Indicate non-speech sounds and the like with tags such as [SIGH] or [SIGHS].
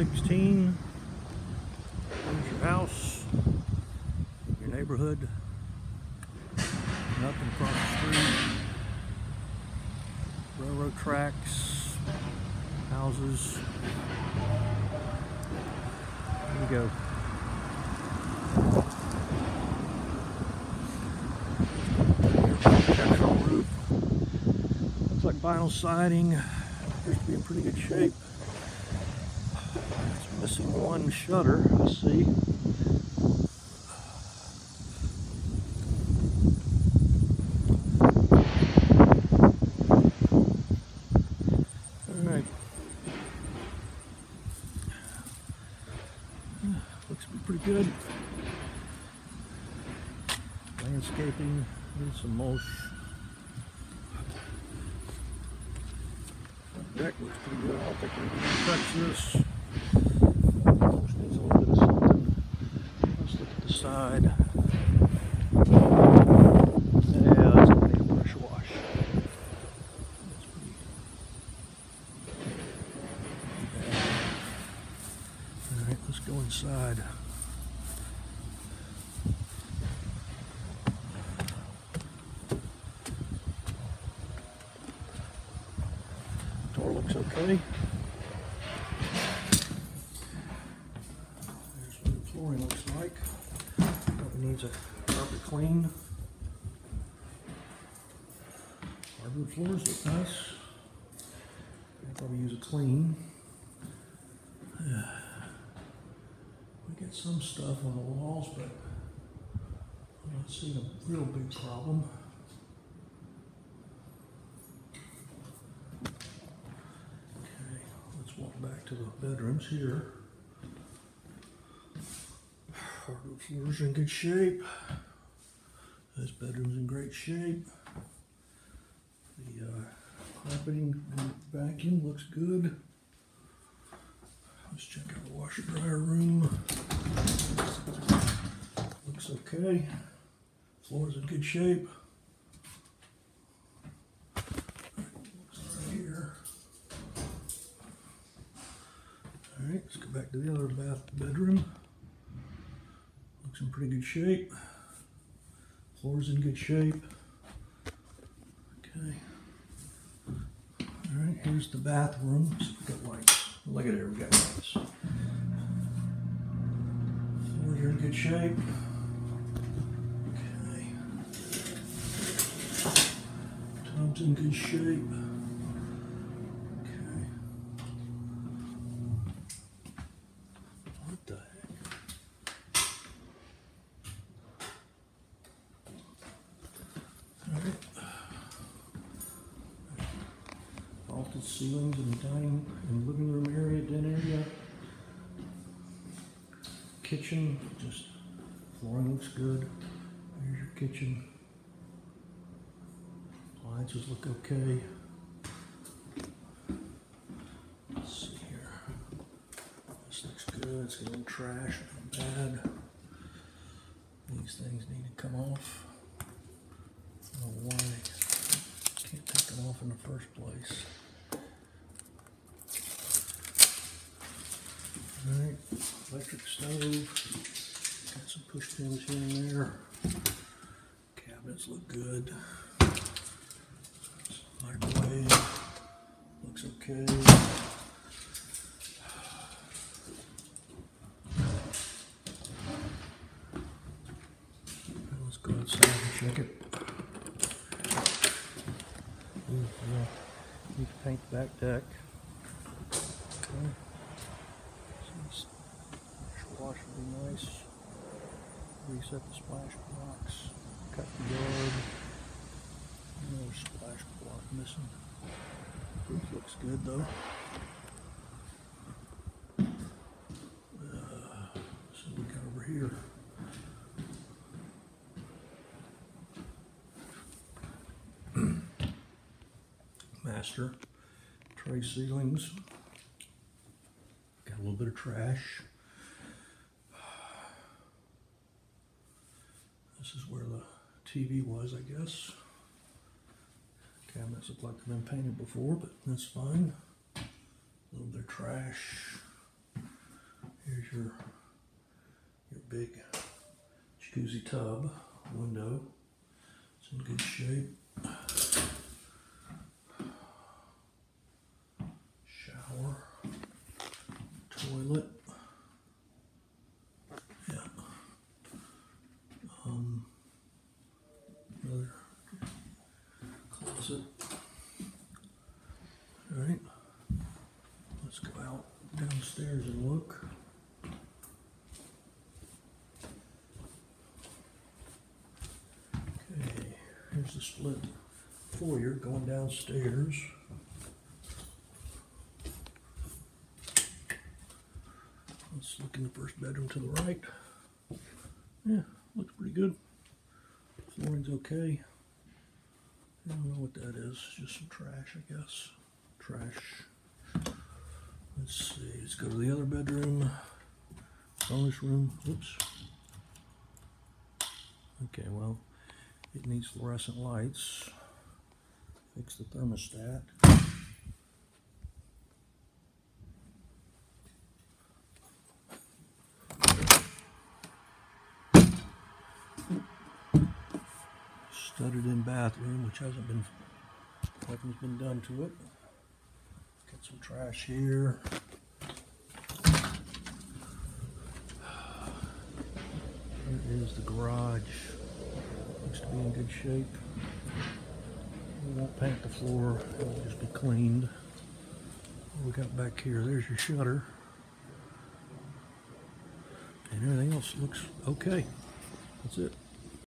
16. There's your house, your neighborhood, nothing across the street, railroad tracks, houses. There we go. Looks like vinyl siding. Appears to be in pretty good shape. Missing one shutter, I see. Alright. Looks pretty good. Landscaping, needs some mulch. Deck looks pretty good. I think we can touch this. Just needs a little bit of something. Let's look at the side. Yeah, that's gonna a brush wash. All right, let's go inside. Door looks okay. Flooring looks like. Needs a carpet clean. Hardwood floors look nice. I'll probably use a clean. [SIGHS] We get some stuff on the walls, but I'm not seeing a real big problem. Okay, let's walk back to the bedrooms here. Hardwood floors in good shape. This bedroom's in great shape. The uh, carpeting and vacuum looks good. Let's check out the washer dryer room. Looks okay. Floor's in good shape. Right here. Alright, let's go back to the other bath bedroom. In pretty good shape. Floor's in good shape. Okay. Alright, here's the bathroom. If we got lights. Look at it, we got lights. Floors are in good shape. Okay. Tub's in good shape. Okay. What the heck? Alright. Vaulted ceilings in the dining and living room area, den area. Kitchen, just flooring looks good. There's your kitchen. Appliances look okay. Let's see here. This looks good. It's a little trash, not bad. These things need to come off. I don't know why. Can't take them off in the first place. Alright, electric stove. Got some push pins here and there. Cabinets look good. Microwave. Looks okay. Let's go outside and check it. Ooh, yeah. Need to paint the back deck. Okay. Wash would be nice. Reset the splash block. Cut the yard. Another splash block missing. Roof looks good though. Uh, over here. [CLEARS THROAT] Master tray ceilings. Got a little bit of trash. This is where the TV was, I guess. Cabinets look like they've been painted before, but that's fine. A little bit of trash. Here's your your big jacuzzi tub window. It's in good shape. Shower, toilet. Yeah. Um, another closet. All right. Let's go out downstairs and look. Okay, the split foyer going downstairs. Let's look in the first bedroom to the right. Yeah, looks pretty good. Flooring's okay. I don't know what that is. Just some trash, I guess. Trash. Let's see. Let's go to the other bedroom. Bonus room. Oops. Okay, well, it needs fluorescent lights. Fix the thermostat. Studded in bathroom, which hasn't been, nothing's been done to it. Got some trash here. Here is the garage. Looks to be in good shape. We won't paint the floor, it'll just be cleaned. What we got back here, there's your shutter. And everything else looks okay. That's it.